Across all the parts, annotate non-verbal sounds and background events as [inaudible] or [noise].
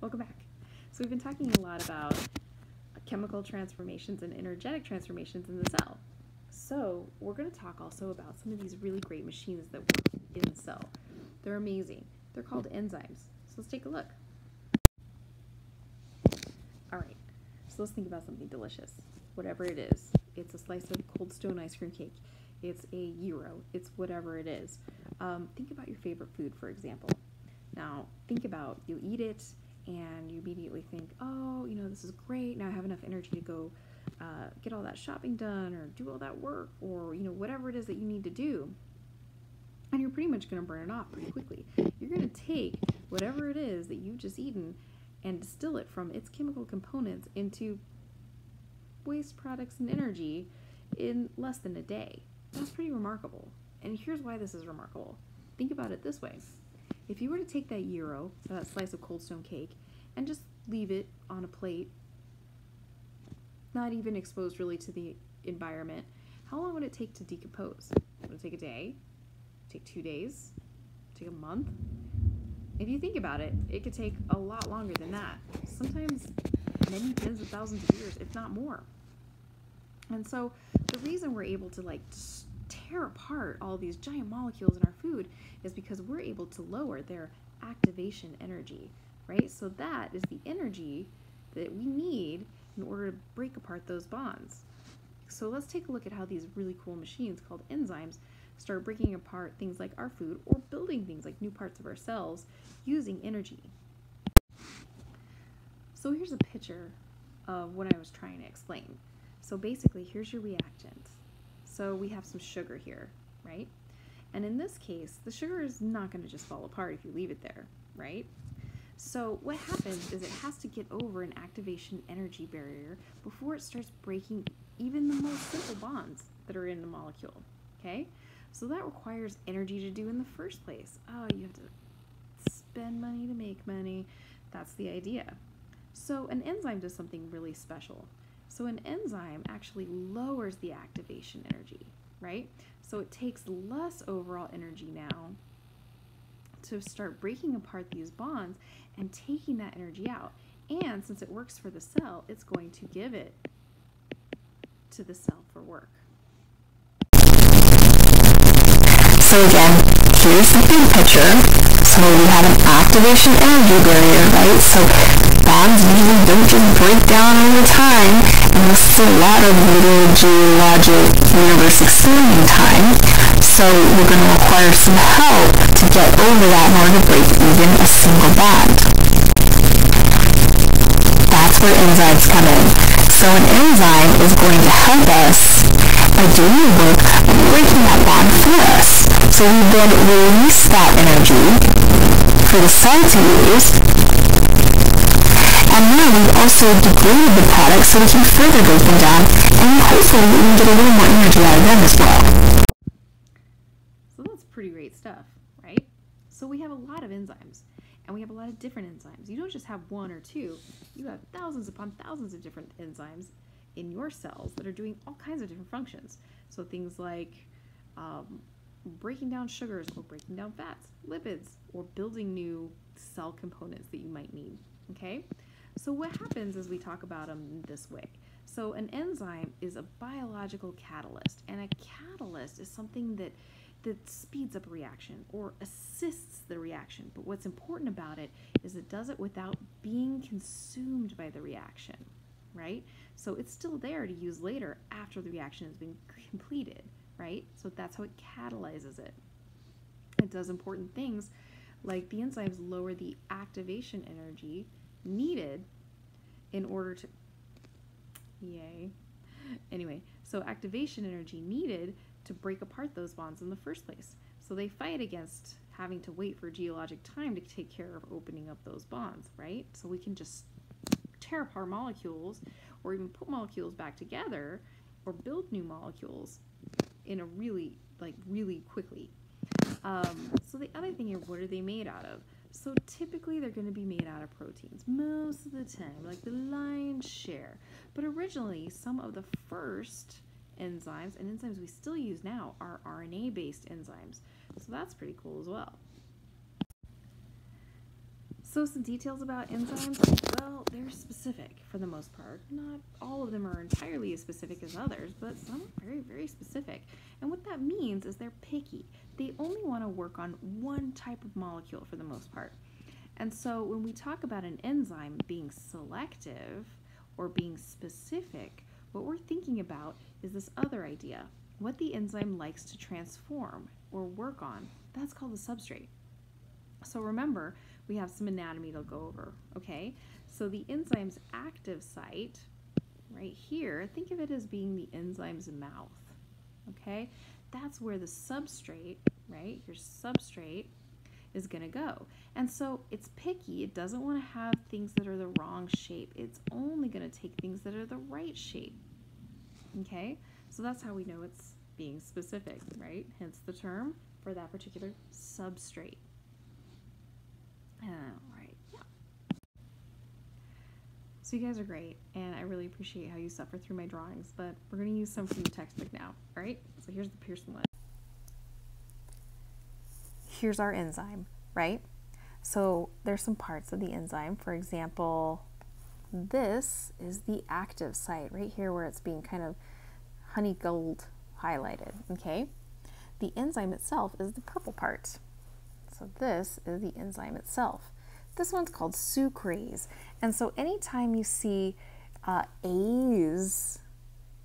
Welcome back. So we've been talking a lot about chemical transformations and energetic transformations in the cell. So we're going to talk also about some of these really great machines that work in the cell. They're amazing. They're called enzymes. So let's take a look. All right, so let's think about something delicious. Whatever it is, it's a slice of cold stone ice cream cake. It's a gyro. It's whatever it is. Um, think about your favorite food, for example. Now, think about you eat it and you immediately think, oh, you know, this is great. Now I have enough energy to go uh, get all that shopping done or do all that work or, you know, whatever it is that you need to do. And you're pretty much going to burn it off pretty quickly. You're going to take whatever it is that you've just eaten and distill it from its chemical components into waste products and energy in less than a day. That's pretty remarkable. And here's why this is remarkable. Think about it this way. If you were to take that gyro, that slice of cold stone cake, and just leave it on a plate, not even exposed really to the environment, how long would it take to decompose? Would it take a day? Take two days? Take a month? If you think about it, it could take a lot longer than that. Sometimes many tens of thousands of years, if not more. And so the reason we're able to like tear apart all these giant molecules in our food is because we're able to lower their activation energy, right? So that is the energy that we need in order to break apart those bonds. So let's take a look at how these really cool machines called enzymes start breaking apart things like our food or building things like new parts of our cells using energy. So here's a picture of what I was trying to explain. So basically, here's your reactant. So we have some sugar here, right? And in this case, the sugar is not going to just fall apart if you leave it there, right? So what happens is it has to get over an activation energy barrier before it starts breaking even the most simple bonds that are in the molecule, okay? So that requires energy to do in the first place. Oh, you have to spend money to make money. That's the idea. So an enzyme does something really special. So an enzyme actually lowers the activation energy, right? So it takes less overall energy now to start breaking apart these bonds and taking that energy out. And since it works for the cell, it's going to give it to the cell for work. So again, here's the big picture. We have an activation energy barrier, right? So bonds usually don't just break down over time unless it's a lot of little geologic universe explaining time. So we're going to require some help to get over that in order to break even a single bond. That's where enzymes come in. So an enzyme is going to help us by doing the work of breaking that bond for us. So we then release that energy for the cell to use and now we've also degraded the product so we can further break them down and hopefully we can get a little more energy out of them as well. So that's pretty great stuff, right? So we have a lot of enzymes and we have a lot of different enzymes. You don't just have one or two, you have thousands upon thousands of different enzymes in your cells that are doing all kinds of different functions. So things like um, breaking down sugars or breaking down fats, lipids, or building new cell components that you might need, okay? So what happens is we talk about them this way. So an enzyme is a biological catalyst, and a catalyst is something that that speeds up a reaction or assists the reaction. But what's important about it is it does it without being consumed by the reaction, right? So it's still there to use later after the reaction has been [laughs] completed, right? So that's how it catalyzes it. It does important things like the enzymes lower the activation energy needed in order to yay anyway so activation energy needed to break apart those bonds in the first place. So they fight against having to wait for geologic time to take care of opening up those bonds right? So we can just tear apart molecules or even put molecules back together or build new molecules in a really like really quickly. Um, so the other thing here what are they made out of? So typically they're going to be made out of proteins most of the time, like the lion's share. But originally, some of the first enzymes and enzymes we still use now are RNA-based enzymes. So that's pretty cool as well. So some details about enzymes, well, they're specific for the most part. Not all of them are entirely as specific as others, but some are very, very specific. And what that means is they're picky. They only want to work on one type of molecule for the most part. And so when we talk about an enzyme being selective or being specific, what we're thinking about is this other idea, what the enzyme likes to transform or work on. That's called the substrate. So remember, we have some anatomy to go over, okay? So the enzyme's active site, right here, think of it as being the enzyme's mouth, okay? That's where the substrate, right, your substrate is going to go. And so it's picky. It doesn't want to have things that are the wrong shape. It's only going to take things that are the right shape. Okay? So that's how we know it's being specific, right? Hence the term for that particular substrate. All right, yeah. So you guys are great, and I really appreciate how you suffer through my drawings, but we're going to use some from the textbook now, all right? So here's the Pearson list. Here's our enzyme, right? So there's some parts of the enzyme. For example, this is the active site right here where it's being kind of honey gold highlighted, okay? The enzyme itself is the purple part. So this is the enzyme itself. This one's called sucrase. And so anytime you see uh, ase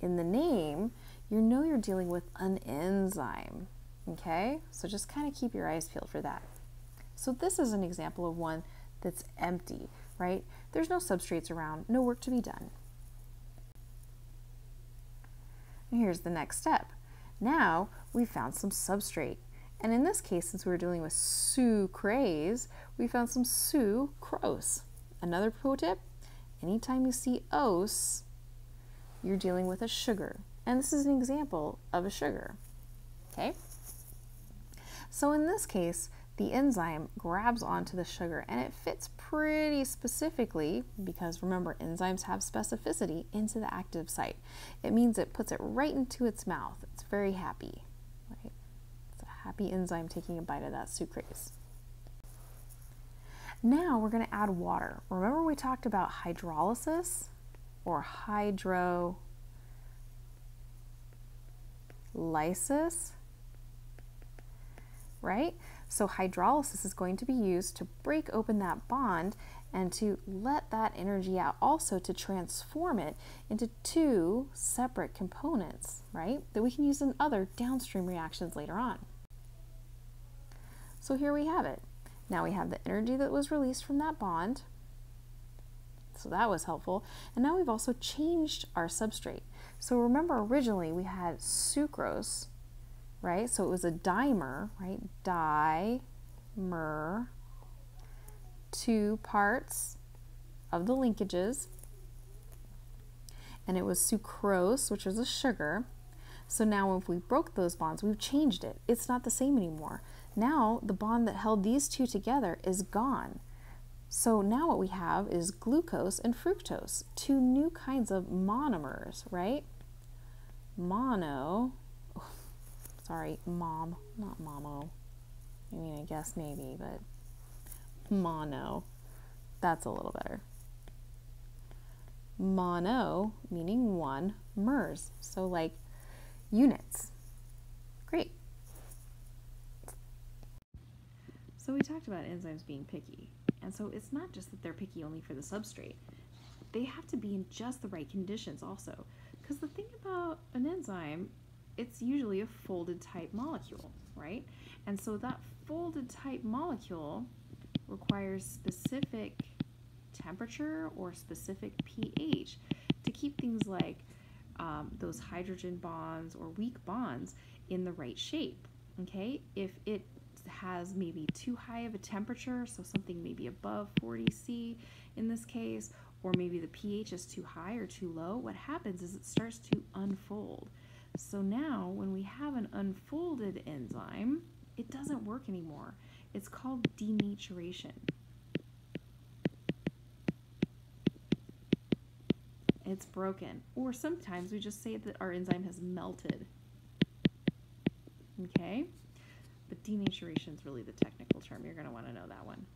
in the name, you know you're dealing with an enzyme. Okay, so just kind of keep your eyes peeled for that. So this is an example of one that's empty, right? There's no substrates around, no work to be done. And here's the next step. Now we found some substrate. And in this case, since we were dealing with sucrase, we found some sucrose. Another pro tip, anytime you see ose, you're dealing with a sugar. And this is an example of a sugar. Okay? So in this case, the enzyme grabs onto the sugar and it fits pretty specifically because remember enzymes have specificity into the active site. It means it puts it right into its mouth. It's very happy, right? It's a happy enzyme taking a bite of that sucrase. Now we're going to add water. Remember we talked about hydrolysis or hydrolysis, right? So hydrolysis is going to be used to break open that bond and to let that energy out, also to transform it into two separate components, right? That we can use in other downstream reactions later on. So here we have it. Now we have the energy that was released from that bond. So that was helpful. And now we've also changed our substrate. So remember originally we had sucrose right? So it was a dimer, right? Dimer, two parts of the linkages. And it was sucrose, which was a sugar. So now if we broke those bonds, we've changed it. It's not the same anymore. Now the bond that held these two together is gone. So now what we have is glucose and fructose, two new kinds of monomers, right? Mono Sorry, mom, not momo. I mean, I guess maybe, but mono. That's a little better. Mono, meaning one, mers. So, like units. Great. So, we talked about enzymes being picky. And so, it's not just that they're picky only for the substrate, they have to be in just the right conditions also. Because the thing about an enzyme it's usually a folded type molecule, right? And so that folded type molecule requires specific temperature or specific pH to keep things like um, those hydrogen bonds or weak bonds in the right shape. Okay, if it has maybe too high of a temperature, so something maybe above 40 C in this case, or maybe the pH is too high or too low, what happens is it starts to unfold. So now when we have an unfolded enzyme, it doesn't work anymore. It's called denaturation. It's broken. Or sometimes we just say that our enzyme has melted. Okay? But denaturation is really the technical term. You're going to want to know that one.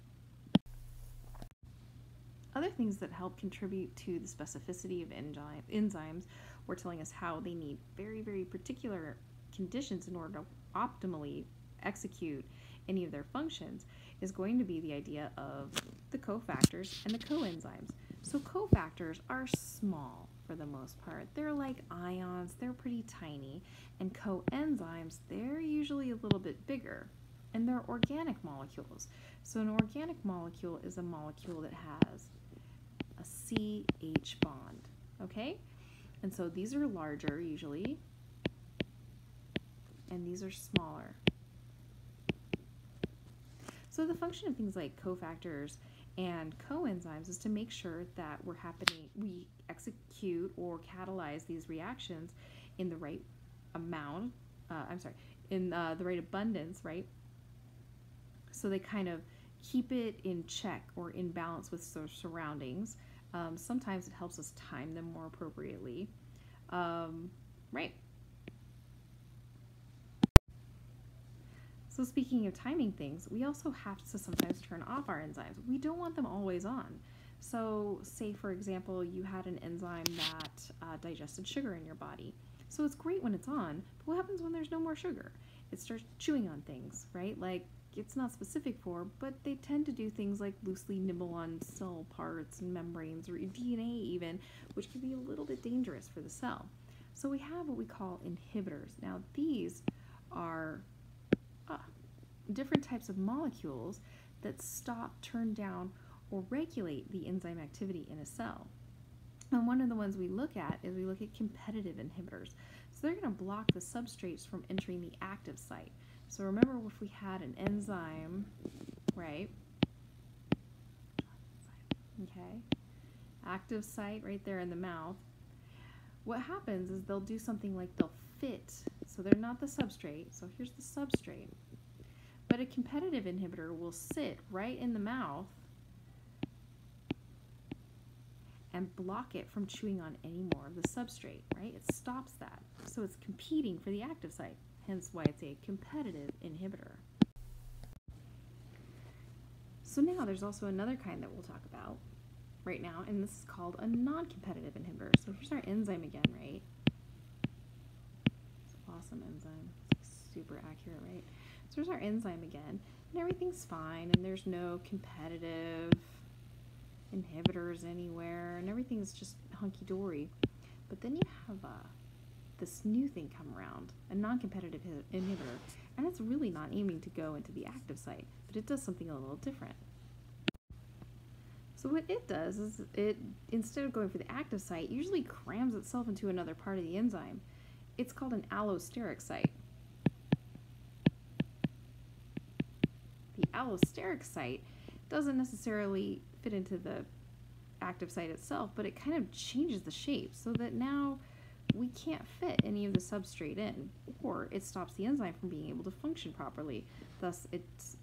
other things that help contribute to the specificity of enzyme, enzymes or telling us how they need very, very particular conditions in order to optimally execute any of their functions is going to be the idea of the cofactors and the coenzymes. So cofactors are small for the most part. They're like ions, they're pretty tiny. And coenzymes, they're usually a little bit bigger. And they're organic molecules. So an organic molecule is a molecule that has a CH bond, okay? And so these are larger usually, and these are smaller. So the function of things like cofactors and coenzymes is to make sure that we're happening we execute or catalyze these reactions in the right amount uh, i'm sorry in uh, the right abundance right? So they kind of keep it in check or in balance with surroundings um, sometimes it helps us time them more appropriately um, right So speaking of timing things, we also have to sometimes turn off our enzymes. We don't want them always on. So say, for example, you had an enzyme that uh, digested sugar in your body. So it's great when it's on, but what happens when there's no more sugar? It starts chewing on things, right? Like it's not specific for, but they tend to do things like loosely nibble on cell parts and membranes or DNA even, which can be a little bit dangerous for the cell. So we have what we call inhibitors. Now these are uh, different types of molecules that stop, turn down, or regulate the enzyme activity in a cell. And one of the ones we look at is we look at competitive inhibitors. So they're going to block the substrates from entering the active site. So remember if we had an enzyme, right? Okay. Active site right there in the mouth. What happens is they'll do something like they'll fit. So they're not the substrate. So here's the substrate. But a competitive inhibitor will sit right in the mouth and block it from chewing on any more of the substrate, right? It stops that. So it's competing for the active site, hence why it's a competitive inhibitor. So now there's also another kind that we'll talk about right now, and this is called a non-competitive inhibitor. So here's our enzyme again, right? It's awesome enzyme. It's super accurate, right? So here's our enzyme again, and everything's fine, and there's no competitive inhibitors anywhere, and everything's just hunky-dory. But then you have uh, this new thing come around, a non-competitive inhibitor, and it's really not aiming to go into the active site, but it does something a little different. So what it does is it, instead of going for the active site, usually crams itself into another part of the enzyme. It's called an allosteric site. The allosteric site doesn't necessarily fit into the active site itself, but it kind of changes the shape so that now we can't fit any of the substrate in, or it stops the enzyme from being able to function properly. Thus, it's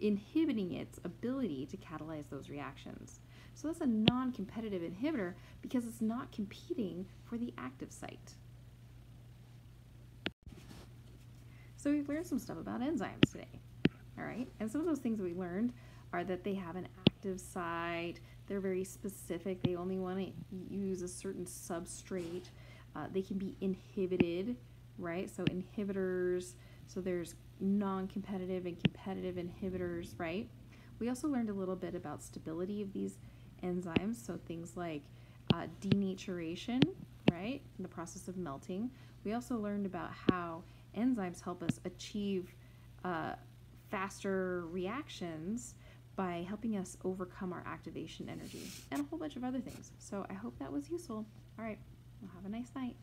inhibiting its ability to catalyze those reactions. So that's a non-competitive inhibitor because it's not competing for the active site. So we've learned some stuff about enzymes today. All right, and some of those things we learned are that they have an active site, they're very specific, they only want to use a certain substrate, uh, they can be inhibited, right? So inhibitors, so there's non-competitive and competitive inhibitors, right? We also learned a little bit about stability of these enzymes, so things like uh, denaturation, right, in the process of melting. We also learned about how enzymes help us achieve uh, faster reactions by helping us overcome our activation energy and a whole bunch of other things. So I hope that was useful. All right, well, have a nice night.